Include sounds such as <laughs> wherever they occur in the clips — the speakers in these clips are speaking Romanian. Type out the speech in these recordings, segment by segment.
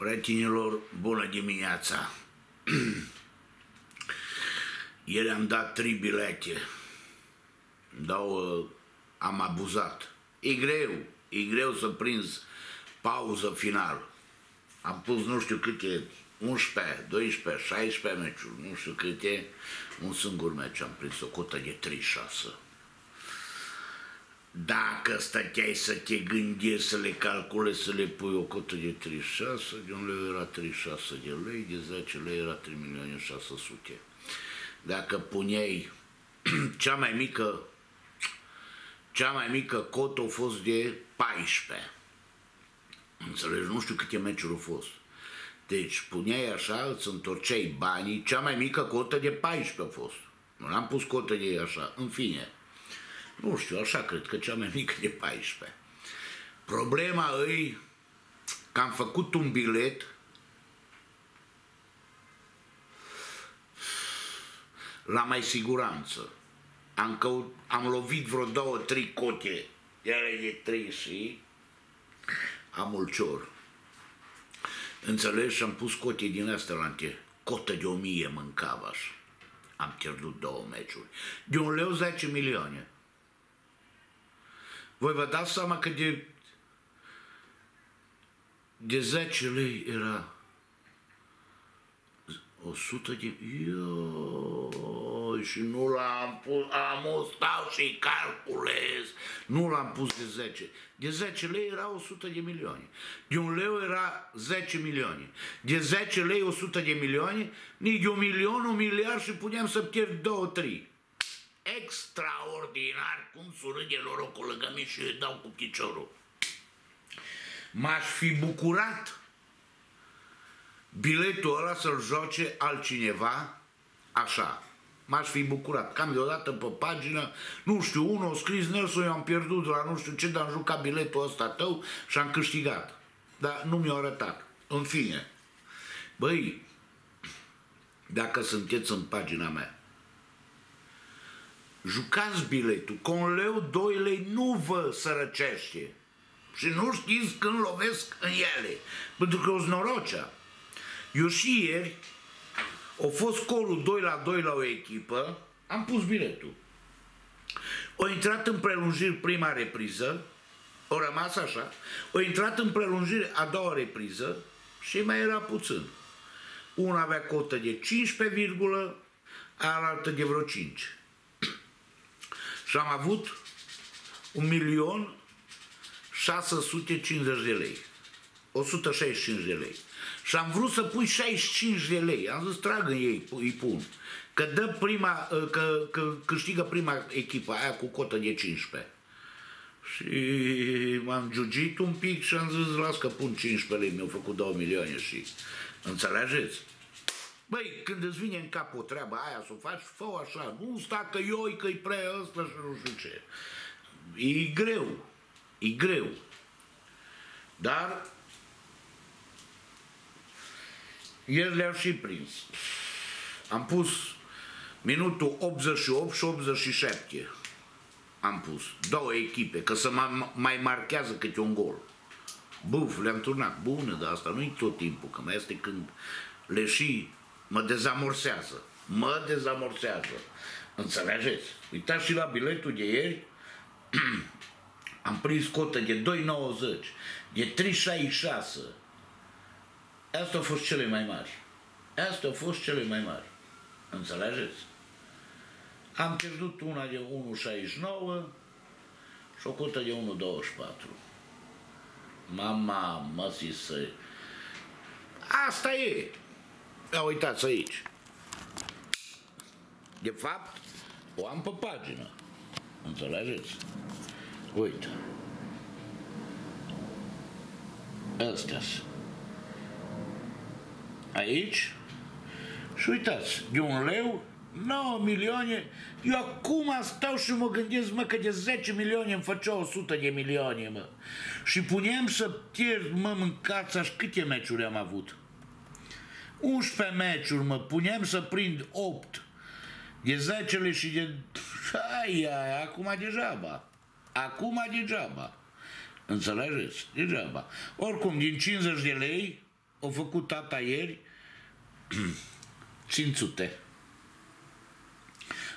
Prietenilor, bună dimineața! <clears throat> Ieri am dat trei bilete, dar am abuzat. E greu, e greu să prinzi pauză final. Am pus nu știu câte, 11, 12, 16 meciuri, nu știu câte, un singur meci am prins o cotă de 36. Dacă stăteai să te gândești, să le calculezi, să le pui o cotă de 36, de un leu era 36 de lei, de 10 lei era 3 milioane 600. Dacă puneai <clears throat> cea mai mică, cea mai mică cotă a fost de 14. Înțelegi? Nu știu câte meciuri au fost. Deci puneai așa, îți întorceai banii, cea mai mică cotă de 14 a fost. Nu am pus cotă de așa, în fine. Nu știu, așa cred că cea mai mică de 14. Problema e că am făcut un bilet la mai siguranță. Am, căut, am lovit vreo două, trei cote, iar de trei și am ulcior. Înțelegi? Și am pus cote din astea la ante. Cotă de o mie mâncava așa. Am pierdut două meciuri. De un leu 10 milioane. Voi vă dați seama că de, de 10 lei era 100 de... Ioi, și nu l-am pus, am stau și calculez. Nu l-am pus de 10. De 10 lei era 100 de milioane. De un leu era 10 milioane. De 10 lei 100 de milioane, nici de un milion, un miliard și puneam să pierd 2-3 extraordinar cum surâde norocul lângă mine și îi dau cu piciorul. M-aș fi bucurat biletul ăla să-l joace altcineva așa. M-aș fi bucurat. Cam deodată pe pagină, nu știu, unul a scris Nelson, eu am pierdut la nu știu ce, dar am jucat biletul ăsta tău și am câștigat. Dar nu mi-a arătat. În fine. Băi, dacă sunteți în pagina mea, jucați biletul, cu un leu, doi lei nu vă sărăcește. Și nu știți când lovesc în ele, pentru că o norocea. Eu și ieri, a fost scorul 2 la 2 la o echipă, am pus biletul. O intrat în prelungiri prima repriză, o rămas așa, o intrat în prelungire a doua repriză și mai era puțin. Una avea cotă de 15, alaltă de vreo 5. Și am avut un milion 650 de lei. 165 de lei. Și am vrut să pui 65 de lei. Am zis, tragă ei, îi pun. Că dă prima, că, că câștigă prima echipă, aia cu cotă de 15. Și m-am giugit un pic și am zis, las că pun 15 lei, mi-au făcut 2 milioane și... Înțelegeți? Băi, când îți vine în cap o treabă aia să o faci, fă așa, nu sta că eu, că-i prea ăsta și nu știu ce. E greu, e greu. Dar ieri le-am și prins. Am pus minutul 88 și 87. Am pus două echipe, că să mai marchează câte un gol. Buf, le-am turnat. Bună, dar asta nu-i tot timpul, că mai este când le și mă dezamorsează. Mă dezamorsează. Înțelegeți? Uitați și la biletul de ieri, <clears throat> am prins cotă de 2,90, de 3,66. Asta au fost cele mai mari. Asta au fost cele mai mari. Înțelegeți? Am pierdut una de 1,69 și o cotă de 1,24. Mama, mă să... Asta e. Ia uitați aici. De fapt, o am pe pagină. Înțelegeți? Uite. astea Aici. Și uitați, de un leu, 9 milioane, eu acum stau și mă gândesc, mă, că de 10 milioane îmi făcea 100 de milioane, mă. Și puneam să pierd, mă, mâncați, aș câte meciuri am avut. 11 meciuri, mă, puneam să prind 8 de 10 și de... Ai, ai, acum degeaba. Acum degeaba. Înțelegeți? Degeaba. Oricum, din 50 de lei, au făcut tata ieri <clears throat> țințute.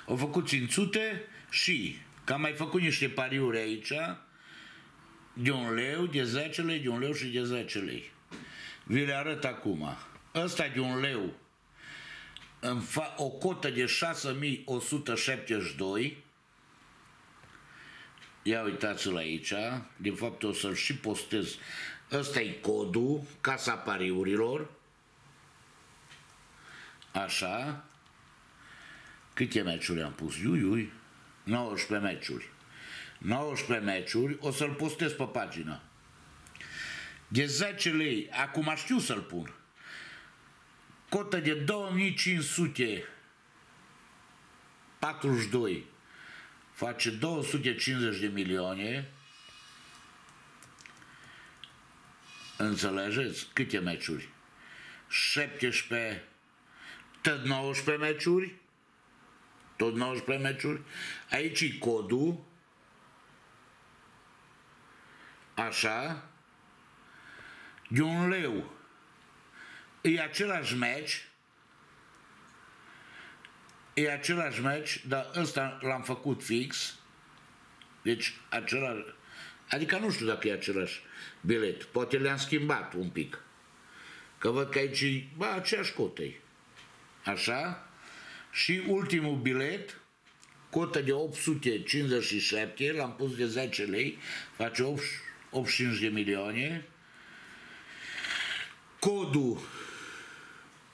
Au făcut țințute și că am mai făcut niște pariuri aici de un leu, de 10 lei, de un leu și de 10 lei. Vi le arăt acum. Ăsta de un leu în fa- o cotă de 6172 Ia uitați-l aici, de fapt o să-l și postez. Ăsta e codul, Casa Pariurilor. Așa. Câte meciuri am pus? Iui, iui. 19 meciuri. 19 meciuri, o să-l postez pe pagină. De 10 lei, acum știu să-l pun. Cotă de 2542 face 250 de milioane. Înțelegeți? Câte meciuri? 17, tot 19 meciuri, tot 19 meciuri. Aici e codul, așa, de un leu. E același meci, e același meci, dar ăsta l-am făcut fix, deci același, adică nu știu dacă e același bilet, poate le-am schimbat un pic, că văd că aici e, bă, aceeași cotă așa, și ultimul bilet, cotă de 857, l-am pus de 10 lei, face 8, 85 de milioane, codul,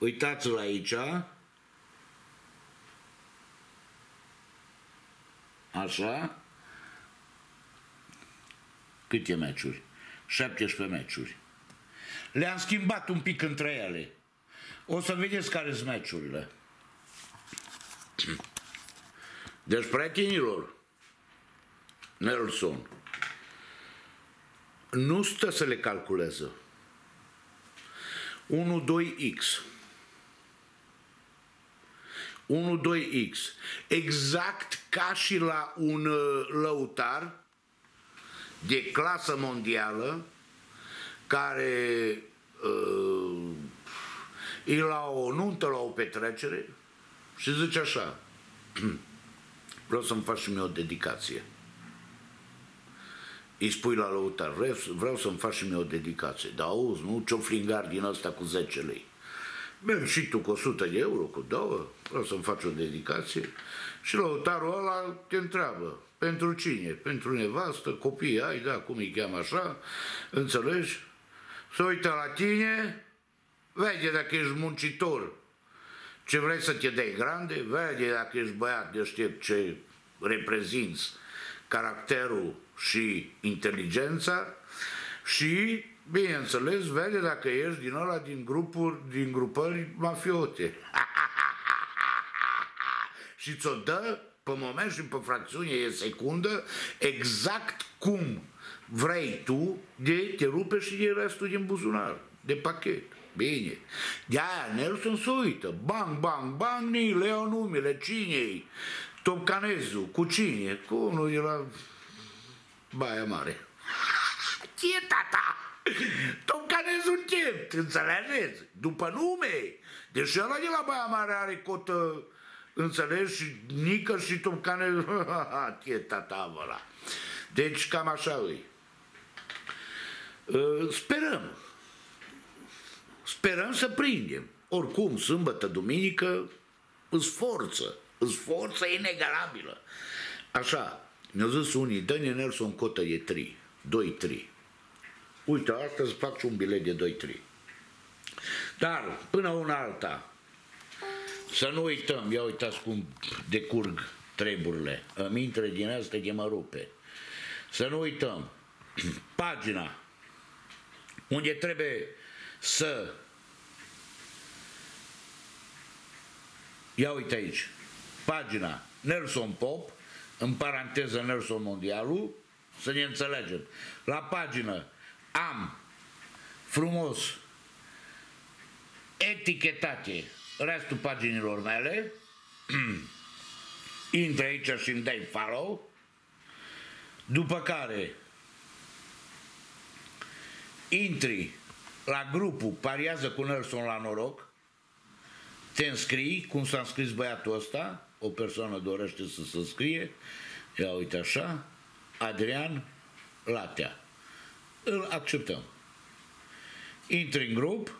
uitați-l aici, Așa? Câte meciuri? 17 meciuri. Le-am schimbat un pic între ele. O să vedeți care sunt meciurile. Deci, prietenilor, Nelson nu stă să le calculeze. 1-2X 1-2X. Exact ca și la un uh, lăutar de clasă mondială care uh, e la o nuntă, la o petrecere și zice așa <clears throat> vreau să-mi faci și mie o dedicație. Îi spui la lăutar, vreau, vreau să-mi faci și mie o dedicație. Dar auzi, nu ce-o flingar din asta cu 10 lei. Mergi și tu cu 100 de euro, cu două, vreau să-mi faci o dedicație. Și lăutarul ăla te întreabă, pentru cine? Pentru nevastă, copii? Ai, da, cum îi cheamă așa, înțelegi? Să uită la tine, vede dacă ești muncitor, ce vrei să te dai grande, vede dacă ești băiat deștept ce reprezinți caracterul și inteligența și bineînțeles, vede dacă ești din ăla din grupuri, din grupări mafiote. <laughs> și ți-o dă pe moment și pe fracțiune e secundă exact cum vrei tu de te rupe și de restul din buzunar, de pachet. Bine. De-aia Nelson se uită. Bang, bang, bang, ni le iau numele. Cine-i? Topcanezu. Cu cine? Cu unul de la Baia Mare. Ce tata? Topcanezu ce? Înțelegeți? După nume. Deci ăla de la Baia Mare are cotă înțelegi, și Nică și Topcanezu. <laughs> Ce tata ăla. Deci cam așa îi. Sperăm Sperăm să prindem. Oricum, sâmbătă, duminică, îți forță, îți forță inegalabilă. Așa, mi-au zis unii, dă-ne Nelson cotă de 3, 2-3. Uite, astăzi fac și un bilet de 2-3. Dar, până una alta, să nu uităm, ia uitați cum decurg treburile, îmi intră din asta de mă rupe. Să nu uităm, <clears throat> pagina unde trebuie să ia uite aici pagina Nelson Pop în paranteză Nelson Mondialu să ne înțelegem la pagină am frumos etichetate restul paginilor mele. <clears throat> Intră aici și îmi dai follow. După care intri la grupul Pariază cu Nelson la noroc, te înscrii, cum s-a înscris băiatul ăsta, o persoană dorește să se înscrie, ia uite așa, Adrian Latea. Îl acceptăm. Intri în grup,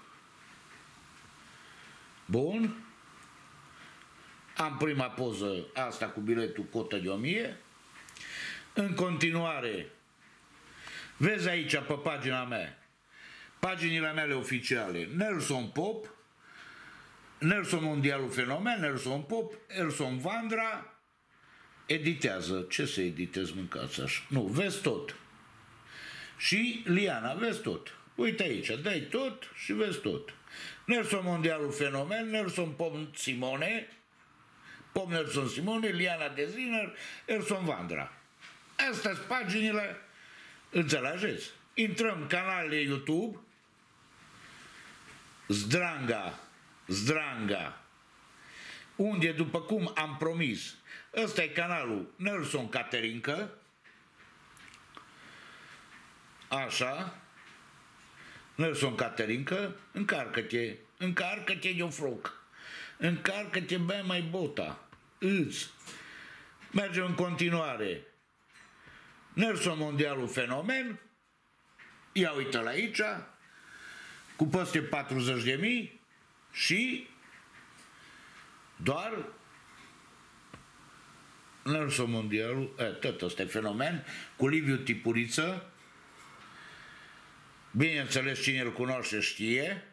bun, am prima poză asta cu biletul cotă de 1000, în continuare, vezi aici pe pagina mea, paginile mele oficiale, Nelson Pop, Nelson Mondialul Fenomen, Nelson Pop, Nelson Vandra, editează. Ce să editez, mâncați așa? Nu, vezi tot. Și Liana, vezi tot. Uite aici, dai tot și vezi tot. Nelson Mondialul Fenomen, Nelson Pop Simone, Pop Nelson Simone, Liana Deziner, Nelson Vandra. Astea sunt paginile, înțelegeți? Intrăm canalele YouTube, Zdranga, Zdranga, unde, după cum am promis, ăsta e canalul Nelson Caterinca, așa, Nelson Caterinca, încarcă-te, încarcă-te de froc, încarcă-te, bea mai bota, îți. Mergem în continuare. Nelson Mondialul Fenomen, ia uite la aici, cu peste 40 de mii și doar Nelson Mondialul, e, tot ăsta e fenomen, cu Liviu Tipuriță, bineînțeles cine îl cunoaște știe,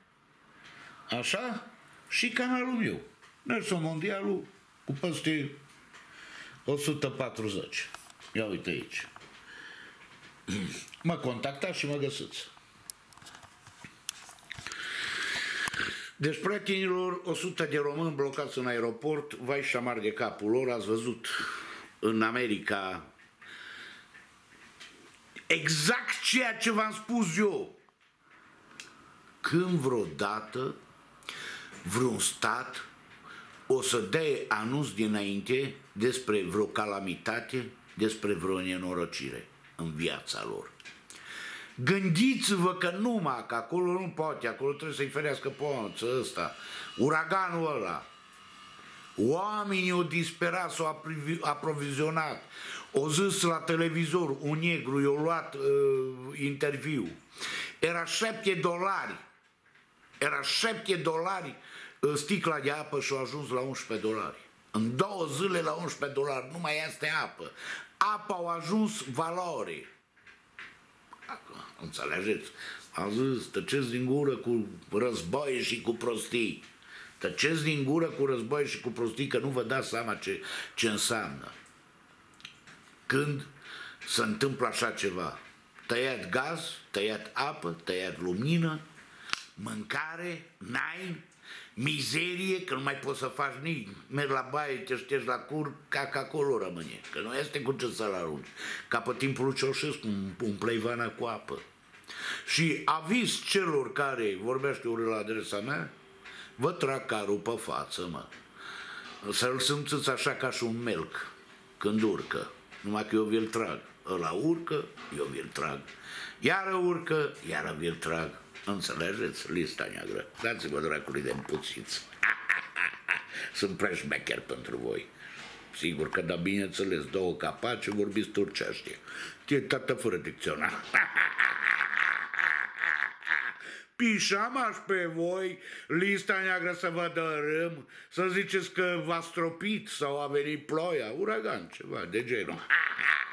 așa, și canalul meu, Nelson Mondialul, cu peste 140. Ia uite aici. Mă contactați și mă găsiți. Deci, prietenilor, 100 de români blocați în aeroport, vai și șamar de capul lor, ați văzut în America exact ceea ce v-am spus eu. Când vreodată vreun stat o să dea anunț dinainte despre vreo calamitate, despre vreo nenorocire în viața lor. Gândiți-vă că numai, că acolo nu poate, acolo trebuie să-i ferească ponță ăsta, uraganul ăla. Oamenii au disperat, s-au aprovizionat, o zis la televizor, un negru i-a luat uh, interviu. Era 7 dolari, era 7 dolari uh, sticla de apă și a ajuns la 11 dolari. În două zile la 11 dolari, nu mai este apă. Apa au ajuns valori. Înțelegeți? Am zis, tăceți din gură cu război și cu prostii. Tăceți din gură cu război și cu prostii, că nu vă dați seama ce, ce înseamnă. Când se întâmplă așa ceva, tăiat gaz, tăiat apă, tăiat lumină, mâncare, n-ai, mizerie, că nu mai poți să faci nici, mergi la baie, te ștergi la cur, ca că acolo rămâne, că nu este cu ce să-l arunci. Ca pe timpul lui Ceaușescu, un, un pleivana cu apă. Și avis celor care vorbește urât la adresa mea, vă trag carul pe față, mă. Să-l simțiți așa ca și un melc când urcă. Numai că eu vi-l trag. Ăla urcă, eu vi-l trag. Iară urcă, iară vi-l trag. Înțelegeți? Lista neagră. Dați-vă dracului de împuțiți. <laughs> Sunt prea șmecher pentru voi. Sigur că, da, bineînțeles, două capace, vorbiți turcește. E tată fără dicționar. <laughs> pișamaș pe voi, lista neagră să vă dărâm, să ziceți că v-a stropit sau a venit ploia, uragan, ceva de genul. <laughs>